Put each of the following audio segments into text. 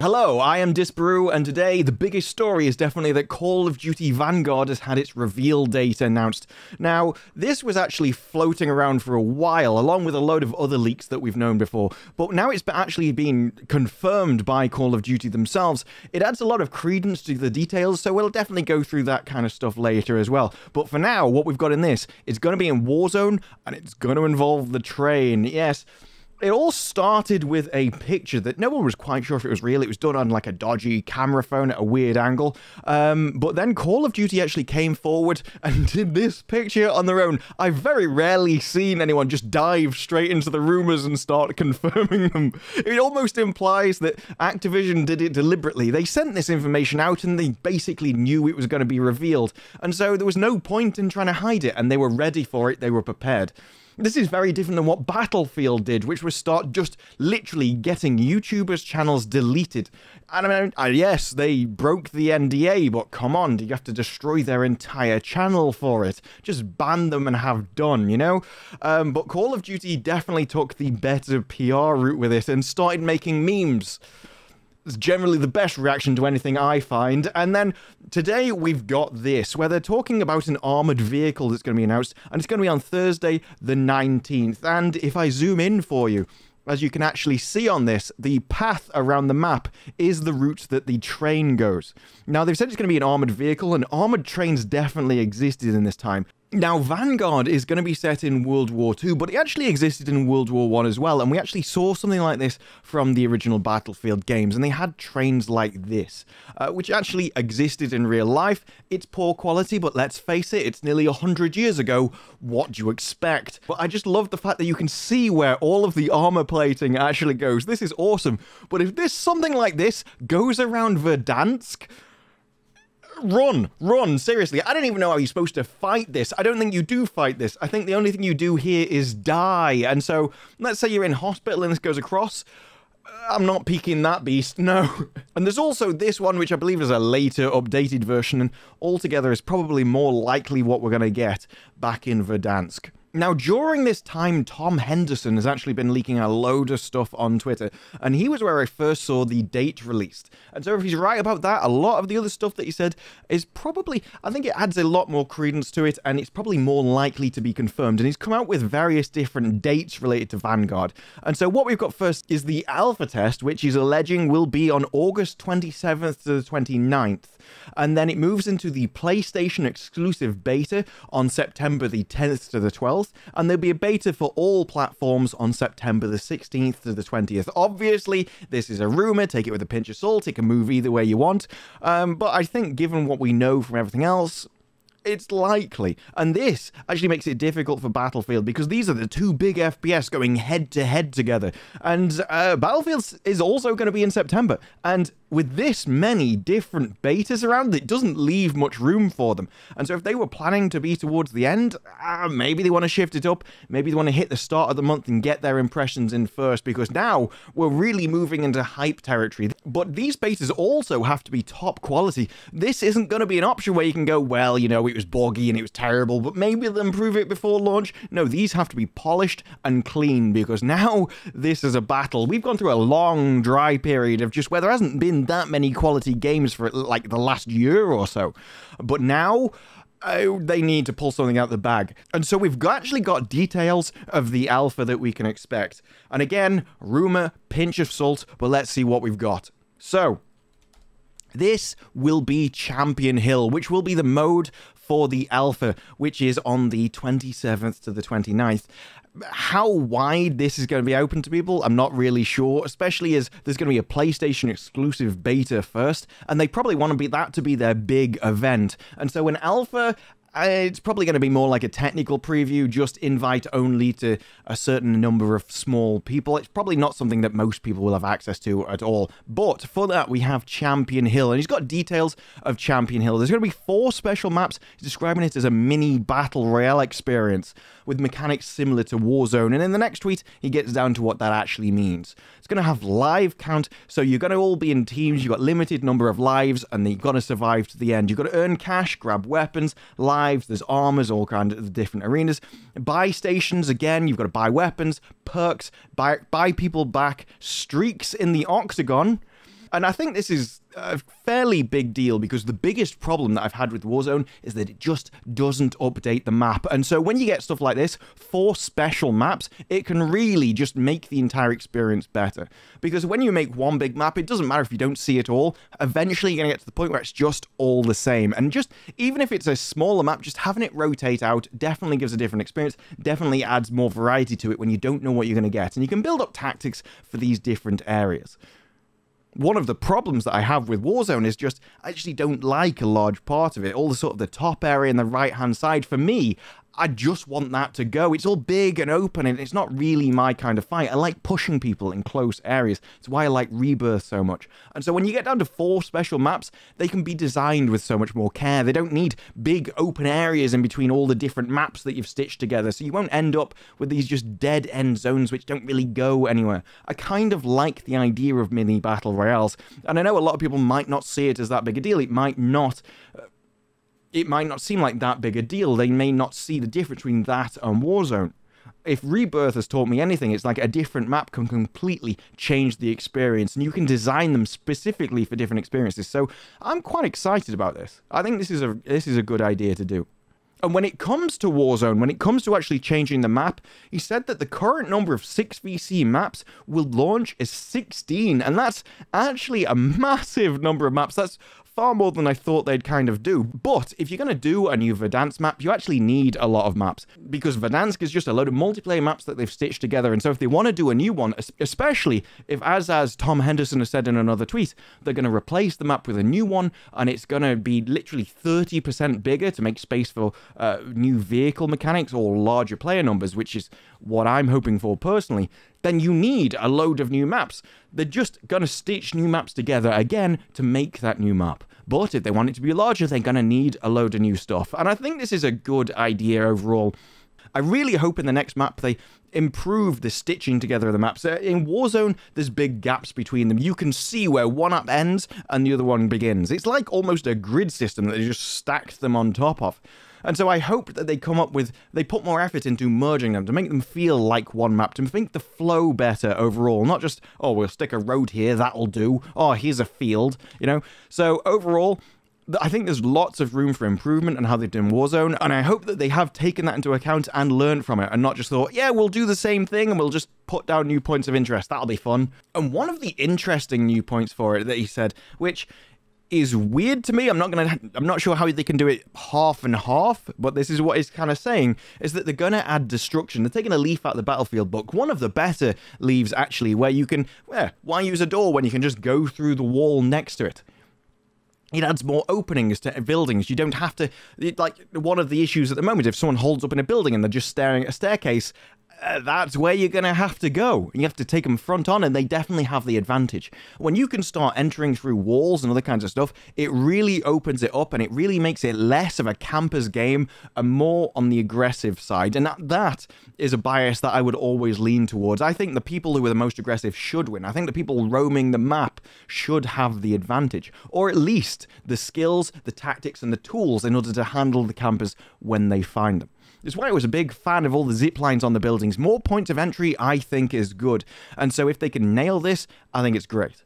Hello, I am Disparu, and today the biggest story is definitely that Call of Duty Vanguard has had its reveal date announced. Now, this was actually floating around for a while, along with a load of other leaks that we've known before, but now it's actually been confirmed by Call of Duty themselves. It adds a lot of credence to the details, so we'll definitely go through that kind of stuff later as well. But for now, what we've got in this, is going to be in Warzone, and it's going to involve the train. Yes it all started with a picture that no one was quite sure if it was real. It was done on like a dodgy camera phone at a weird angle. Um, but then Call of Duty actually came forward and did this picture on their own. I've very rarely seen anyone just dive straight into the rumors and start confirming them. It almost implies that Activision did it deliberately. They sent this information out and they basically knew it was going to be revealed. And so there was no point in trying to hide it, and they were ready for it, they were prepared. This is very different than what Battlefield did, which was start just literally getting YouTubers' channels deleted. And I mean, uh, yes, they broke the NDA, but come on, do you have to destroy their entire channel for it? Just ban them and have done, you know? Um, but Call of Duty definitely took the better PR route with it and started making memes. It's generally the best reaction to anything I find. And then today we've got this, where they're talking about an armored vehicle that's going to be announced, and it's going to be on Thursday, the 19th. And if I zoom in for you, as you can actually see on this, the path around the map is the route that the train goes. Now, they've said it's going to be an armored vehicle, and armored trains definitely existed in this time. Now, Vanguard is going to be set in World War II, but it actually existed in World War One as well, and we actually saw something like this from the original Battlefield games, and they had trains like this, uh, which actually existed in real life. It's poor quality, but let's face it, it's nearly 100 years ago. What do you expect? But I just love the fact that you can see where all of the armor plating actually goes. This is awesome. But if this something like this goes around Verdansk, run, run. Seriously, I don't even know how you're supposed to fight this. I don't think you do fight this. I think the only thing you do here is die. And so, let's say you're in hospital and this goes across. Uh, I'm not peeking that beast, no. And there's also this one, which I believe is a later updated version, and altogether is probably more likely what we're going to get back in Verdansk. Now, during this time, Tom Henderson has actually been leaking a load of stuff on Twitter, and he was where I first saw the date released. And so, if he's right about that, a lot of the other stuff that he said is probably, I think it adds a lot more credence to it, and it's probably more likely to be confirmed. And he's come out with various different dates related to Vanguard. And so, what we've got first is the alpha test, which he's alleging will be on August 27th to the 29th. And then it moves into the PlayStation exclusive beta on September the 10th to the 12th. And there'll be a beta for all platforms on September the 16th to the 20th. Obviously, this is a rumor. Take it with a pinch of salt. It can move either way you want. Um, but I think, given what we know from everything else, it's likely. And this actually makes it difficult for Battlefield because these are the two big FPS going head to head together. And uh, Battlefield is also going to be in September. And with this many different betas around, it doesn't leave much room for them. And so if they were planning to be towards the end, uh, maybe they want to shift it up. Maybe they want to hit the start of the month and get their impressions in first because now we're really moving into hype territory. But these betas also have to be top quality. This isn't going to be an option where you can go, well, you know, it was boggy and it was terrible, but maybe they'll improve it before launch. No, these have to be polished and clean because now this is a battle. We've gone through a long dry period of just where there hasn't been that many quality games for like the last year or so. But now, Oh, they need to pull something out of the bag. And so we've actually got details of the alpha that we can expect. And again, rumor, pinch of salt, but let's see what we've got. So, this will be Champion Hill, which will be the mode for the alpha, which is on the 27th to the 29th how wide this is going to be open to people, I'm not really sure, especially as there's going to be a PlayStation exclusive beta first, and they probably want to be that to be their big event. And so an alpha it's probably going to be more like a technical preview, just invite only to a certain number of small people. It's probably not something that most people will have access to at all. But for that, we have Champion Hill, and he's got details of Champion Hill. There's going to be four special maps. He's describing it as a mini battle royale experience with mechanics similar to Warzone. And in the next tweet, he gets down to what that actually means. It's going to have live count, so you're going to all be in teams. You've got limited number of lives, and you've got to survive to the end. You've got to earn cash, grab weapons, live lives, there's armors, all kinds of different arenas. Buy stations, again, you've got to buy weapons, perks, buy, buy people back, streaks in the octagon. And I think this is a fairly big deal because the biggest problem that I've had with Warzone is that it just doesn't update the map. And so when you get stuff like this four special maps, it can really just make the entire experience better. Because when you make one big map, it doesn't matter if you don't see it all. Eventually, you're going to get to the point where it's just all the same. And just even if it's a smaller map, just having it rotate out definitely gives a different experience, definitely adds more variety to it when you don't know what you're going to get. And you can build up tactics for these different areas one of the problems that I have with Warzone is just I actually don't like a large part of it. All the sort of the top area and the right hand side for me, I just want that to go. It's all big and open and it's not really my kind of fight. I like pushing people in close areas. It's why I like Rebirth so much. And so when you get down to four special maps, they can be designed with so much more care. They don't need big open areas in between all the different maps that you've stitched together. So you won't end up with these just dead end zones which don't really go anywhere. I kind of like the idea of mini battle royales. And I know a lot of people might not see it as that big a deal. It might not uh, it might not seem like that big a deal. They may not see the difference between that and Warzone. If Rebirth has taught me anything, it's like a different map can completely change the experience, and you can design them specifically for different experiences. So I'm quite excited about this. I think this is a this is a good idea to do. And when it comes to Warzone, when it comes to actually changing the map, he said that the current number of 6v6 maps will launch is 16. And that's actually a massive number of maps. That's far more than I thought they'd kind of do. But if you're going to do a new Verdansk map, you actually need a lot of maps because Verdansk is just a load of multiplayer maps that they've stitched together. And so if they want to do a new one, especially if, as as Tom Henderson has said in another tweet, they're going to replace the map with a new one and it's going to be literally 30% bigger to make space for uh, new vehicle mechanics or larger player numbers, which is what I'm hoping for personally, then you need a load of new maps. They're just going to stitch new maps together again to make that new map. But if they want it to be larger, they're going to need a load of new stuff. And I think this is a good idea overall. I really hope in the next map they improve the stitching together of the maps. Uh, in Warzone, there's big gaps between them. You can see where one map ends and the other one begins. It's like almost a grid system that they just stacked them on top of. And so I hope that they come up with, they put more effort into merging them to make them feel like one map, to make the flow better overall, not just, oh, we'll stick a road here, that'll do. Oh, here's a field, you know? So overall, I think there's lots of room for improvement in how they've done Warzone, and I hope that they have taken that into account and learned from it, and not just thought, yeah, we'll do the same thing and we'll just put down new points of interest. That'll be fun. And one of the interesting new points for it that he said, which is weird to me. I'm not gonna. I'm not sure how they can do it half and half, but this is what he's kind of saying: is that they're gonna add destruction. They're taking a leaf out of the battlefield book, one of the better leaves actually, where you can. Why use a door when you can just go through the wall next to it? it adds more openings to buildings. You don't have to, like, one of the issues at the moment, if someone holds up in a building and they're just staring at a staircase, uh, that's where you're going to have to go. You have to take them front on, and they definitely have the advantage. When you can start entering through walls and other kinds of stuff, it really opens it up and it really makes it less of a camper's game and more on the aggressive side. And that, that is a bias that I would always lean towards. I think the people who are the most aggressive should win. I think the people roaming the map should have the advantage, or at least the skills, the tactics, and the tools in order to handle the campers when they find them. It's why I was a big fan of all the zip lines on the buildings. More points of entry, I think, is good. And so if they can nail this, I think it's great.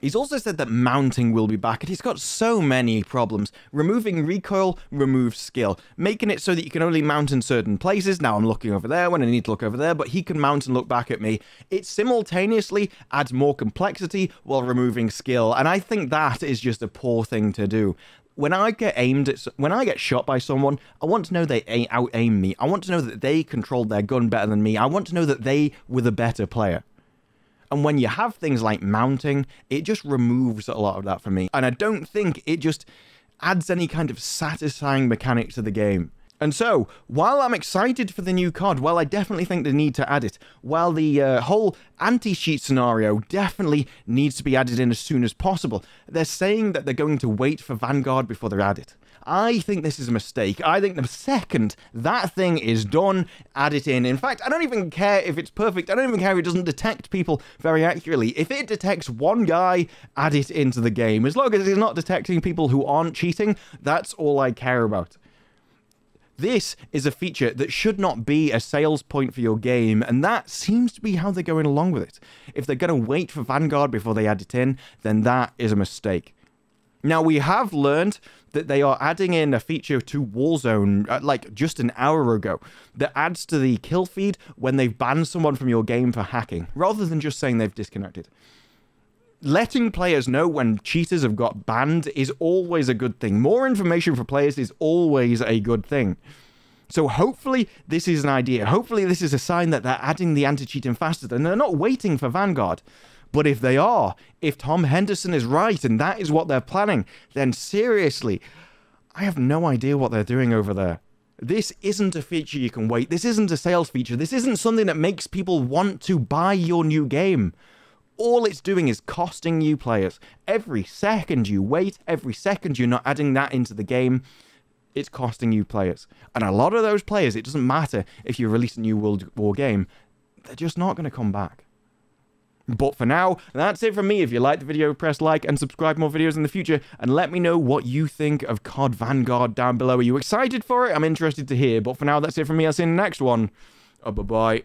He's also said that mounting will be back, and he's got so many problems. Removing recoil removes skill, making it so that you can only mount in certain places. Now I'm looking over there when I need to look over there, but he can mount and look back at me. It simultaneously adds more complexity while removing skill, and I think that is just a poor thing to do when I get aimed at, when I get shot by someone, I want to know they out aim me. I want to know that they controlled their gun better than me. I want to know that they were the better player. And when you have things like mounting, it just removes a lot of that for me. And I don't think it just adds any kind of satisfying mechanic to the game. And so, while I'm excited for the new COD, while I definitely think they need to add it, while the uh, whole anti-cheat scenario definitely needs to be added in as soon as possible, they're saying that they're going to wait for Vanguard before they add it. I think this is a mistake. I think the second that thing is done, add it in. In fact, I don't even care if it's perfect. I don't even care if it doesn't detect people very accurately. If it detects one guy, add it into the game. As long as it's not detecting people who aren't cheating, that's all I care about This is a feature that should not be a sales point for your game, and that seems to be how they're going along with it. If they're going to wait for Vanguard before they add it in, then that is a mistake. Now, we have learned that they are adding in a feature to Warzone, uh, like just an hour ago, that adds to the kill feed when they've banned someone from your game for hacking, rather than just saying they've disconnected. Letting players know when cheaters have got banned is always a good thing. More information for players is always a good thing. So hopefully this is an idea. Hopefully this is a sign that they're adding the anti-cheating faster and they're not waiting for Vanguard. But if they are, if Tom Henderson is right and that is what they're planning, then seriously, I have no idea what they're doing over there. This isn't a feature you can wait. This isn't a sales feature. This isn't something that makes people want to buy your new game. All it's doing is costing you players. Every second you wait, every second you're not adding that into the game, it's costing you players. And a lot of those players, it doesn't matter if you release a new World War game, they're just not going to come back. But for now, that's it from me. If you liked the video, press like and subscribe more videos in the future. And let me know what you think of COD Vanguard down below. Are you excited for it? I'm interested to hear. But for now, that's it from me. I'll see you in the next one. Oh, bye-bye.